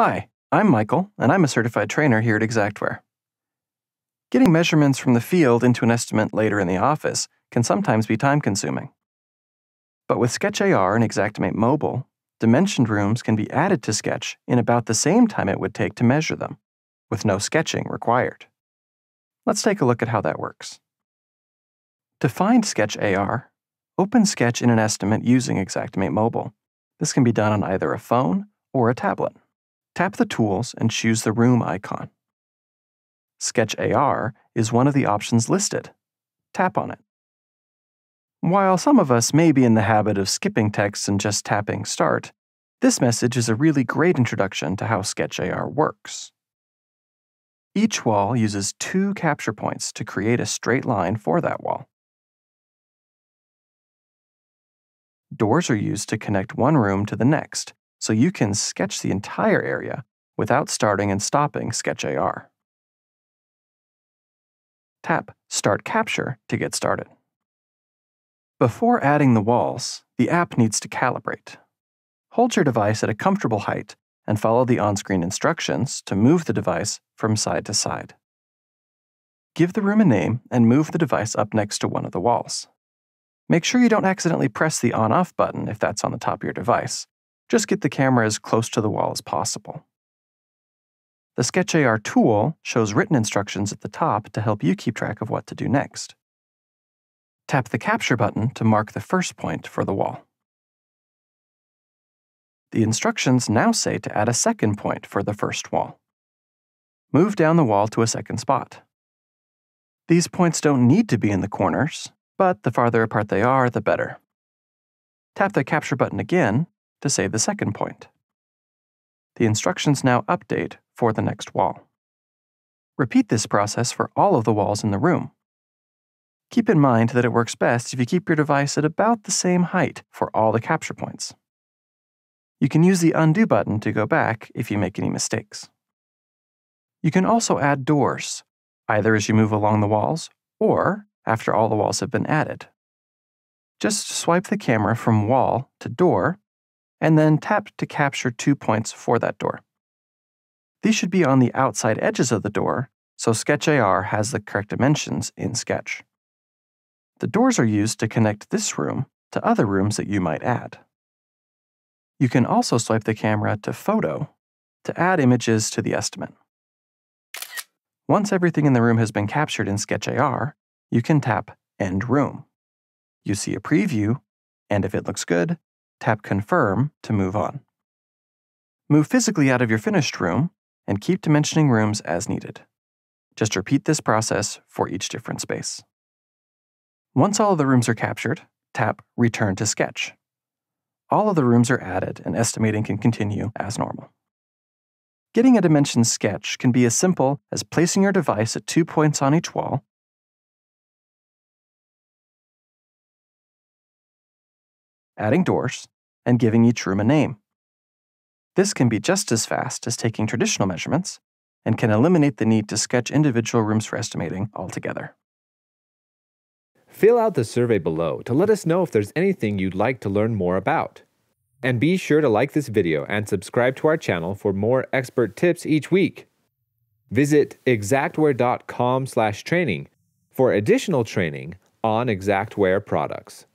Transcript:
Hi, I'm Michael, and I'm a certified trainer here at Xactware. Getting measurements from the field into an estimate later in the office can sometimes be time consuming. But with Sketch AR and Xactimate Mobile, dimensioned rooms can be added to Sketch in about the same time it would take to measure them, with no sketching required. Let's take a look at how that works. To find Sketch AR, open Sketch in an estimate using Xactimate Mobile. This can be done on either a phone or a tablet. Tap the tools and choose the room icon. Sketch AR is one of the options listed. Tap on it. While some of us may be in the habit of skipping text and just tapping Start, this message is a really great introduction to how Sketch AR works. Each wall uses two capture points to create a straight line for that wall. Doors are used to connect one room to the next, so you can sketch the entire area without starting and stopping Sketch AR. Tap Start Capture to get started. Before adding the walls, the app needs to calibrate. Hold your device at a comfortable height and follow the on-screen instructions to move the device from side to side. Give the room a name and move the device up next to one of the walls. Make sure you don't accidentally press the on-off button if that's on the top of your device, just get the camera as close to the wall as possible. The Sketch AR tool shows written instructions at the top to help you keep track of what to do next. Tap the Capture button to mark the first point for the wall. The instructions now say to add a second point for the first wall. Move down the wall to a second spot. These points don't need to be in the corners, but the farther apart they are, the better. Tap the Capture button again to save the second point. The instructions now update for the next wall. Repeat this process for all of the walls in the room. Keep in mind that it works best if you keep your device at about the same height for all the capture points. You can use the undo button to go back if you make any mistakes. You can also add doors, either as you move along the walls or after all the walls have been added. Just swipe the camera from wall to door and then tap to capture two points for that door. These should be on the outside edges of the door, so Sketch AR has the correct dimensions in Sketch. The doors are used to connect this room to other rooms that you might add. You can also swipe the camera to Photo to add images to the estimate. Once everything in the room has been captured in Sketch AR, you can tap End Room. You see a preview, and if it looks good, tap Confirm to move on. Move physically out of your finished room and keep dimensioning rooms as needed. Just repeat this process for each different space. Once all of the rooms are captured, tap Return to Sketch. All of the rooms are added and estimating can continue as normal. Getting a dimension sketch can be as simple as placing your device at two points on each wall, adding doors, and giving each room a name. This can be just as fast as taking traditional measurements and can eliminate the need to sketch individual rooms for estimating altogether. Fill out the survey below to let us know if there's anything you'd like to learn more about. And be sure to like this video and subscribe to our channel for more Xpert tips each week. Visit xactware.com/training for additional training on Xactware products.